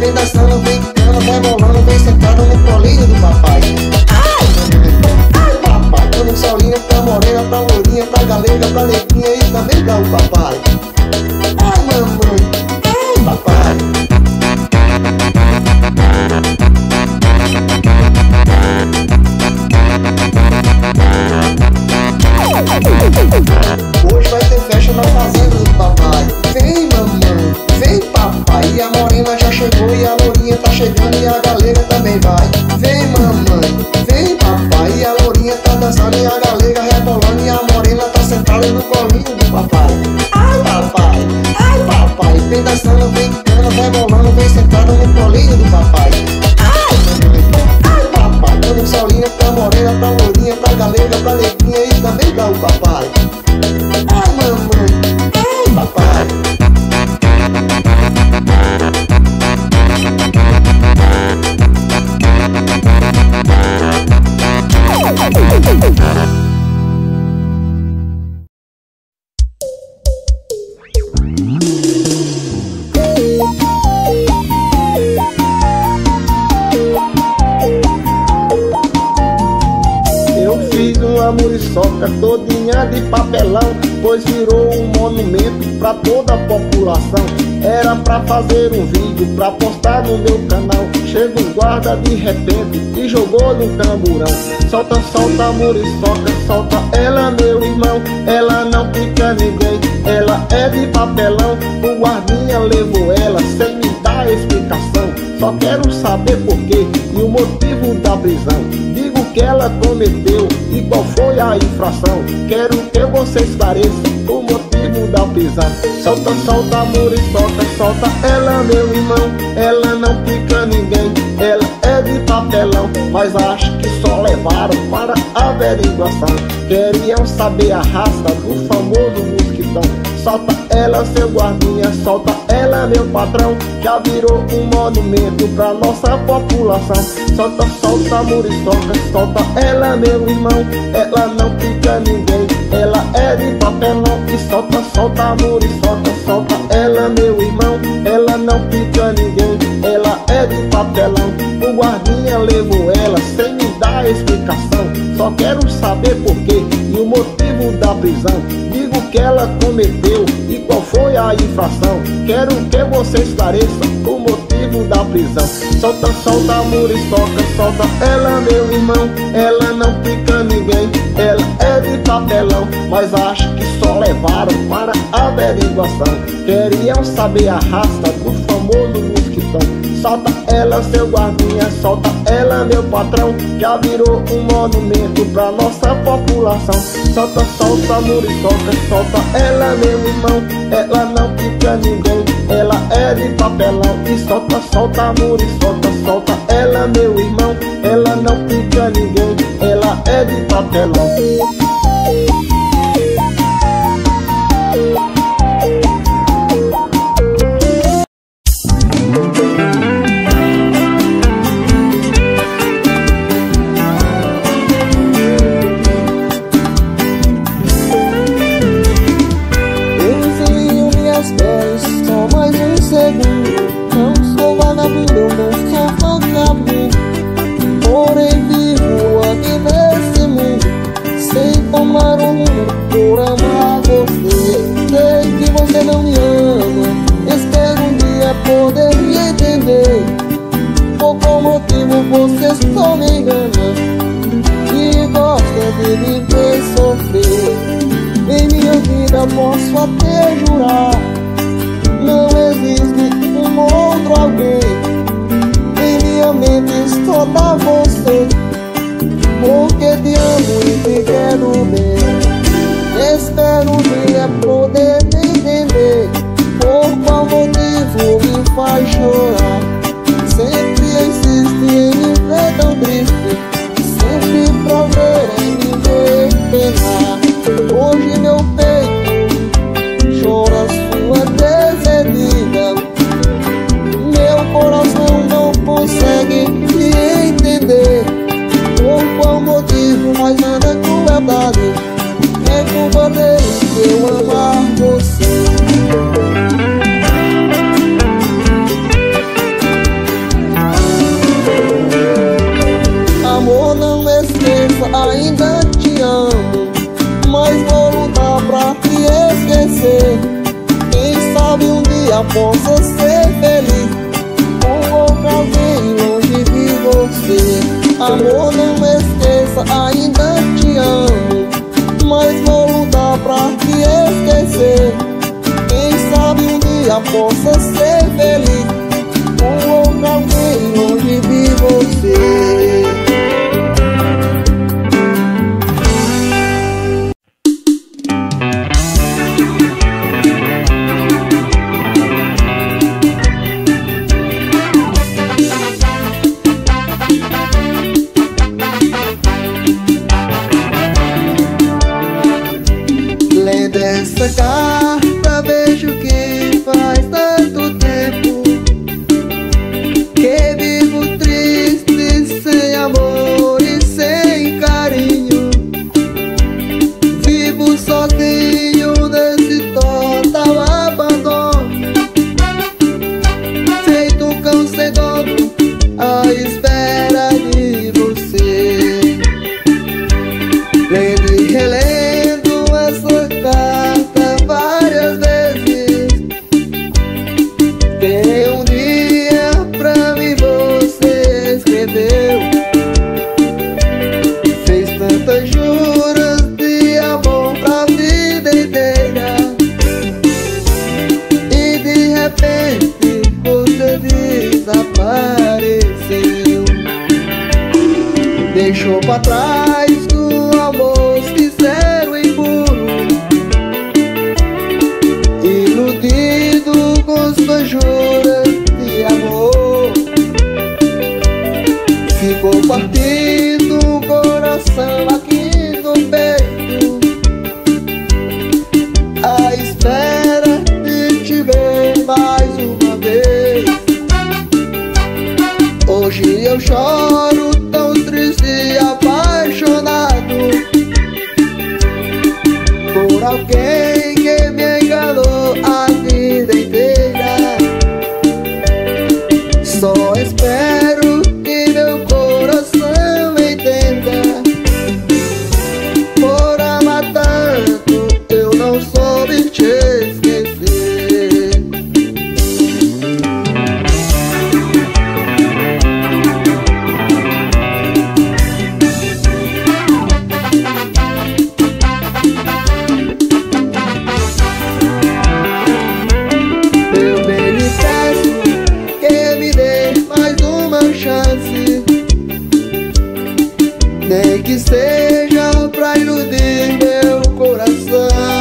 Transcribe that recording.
ostentação E a lourinha tá chegando e a galega também vai. Vem mamãe, vem papai. E a lourinha tá dançando e a galega rebolando. E a morena tá sentada no colinho do papai. Ai papai, ai papai. Vem dançando, vem cana, rebolando Vem sentada no colinho do papai. Ai mamãe, ai papai. Dando solinha pra morena, pra lourinha, pra galega, pra neguinha E também dá o papai. todinha de papelão, pois virou um monumento pra toda a população. Era pra fazer um vídeo pra postar no meu canal. Chega um guarda de repente e jogou no tamborão. Solta, solta, muriçoca, solta ela, meu irmão. Ela não pica ninguém, ela é de papelão. O guardinha levou ela sem me dar explicação. Só quero saber porquê e o motivo da prisão que ela cometeu e qual foi a infração. Quero que você esclareça o motivo da prisão. Solta, solta, amor, e solta, solta. Ela, meu irmão, ela não pica ninguém. Ela é de papelão, mas acho que só levaram para averiguação. Queriam saber a raça do famoso mosquitão. Solta ela, seu guardinha, solta ela, meu patrão. Já virou um monumento pra nossa população. Solta, solta, muriçoca, solta ela, meu irmão. Ela não pica ninguém, ela é de papelão. E solta, solta, muriçoca, solta ela, meu irmão. Ela não pica ninguém, ela é de papelão. O guardinha levou ela sem me dar explicação. Só quero saber porquê e o motivo da prisão que ela cometeu e qual foi a infração. Quero que você esclareça o motivo da prisão. Solta, solta, a muriçoca, solta ela, meu irmão. Ela não pica ninguém, ela é de papelão. Mas acho que só levaram para averiguação. Queriam saber a raça do famoso mosquitão. Solta ela, seu guardinha, solta ela, meu patrão. Já virou um monumento pra nossa população. Solta, solta, muriçoca, solta ela, meu irmão. Ela não fica ninguém, ela é de papelão. E solta, solta, muriçoca, solta ela, meu irmão. Ela não fica ninguém, ela é de papelão. você só me engana. Que gosta de me ver sofrer. Em minha vida posso até jurar. Não existe um outro alguém. Em minha mente só dá você. Porque te amo e te quero bem. Espero um dia poder te entender. Por qual motivo me faz chorar? confessar. ficou trás do almoço de zero em burro, Iludido com suas juras de amor. Ficou partido o coração aqui no peito. A espera de te ver mais uma vez. Hoje eu choro. nem que seja pra iludir meu coração.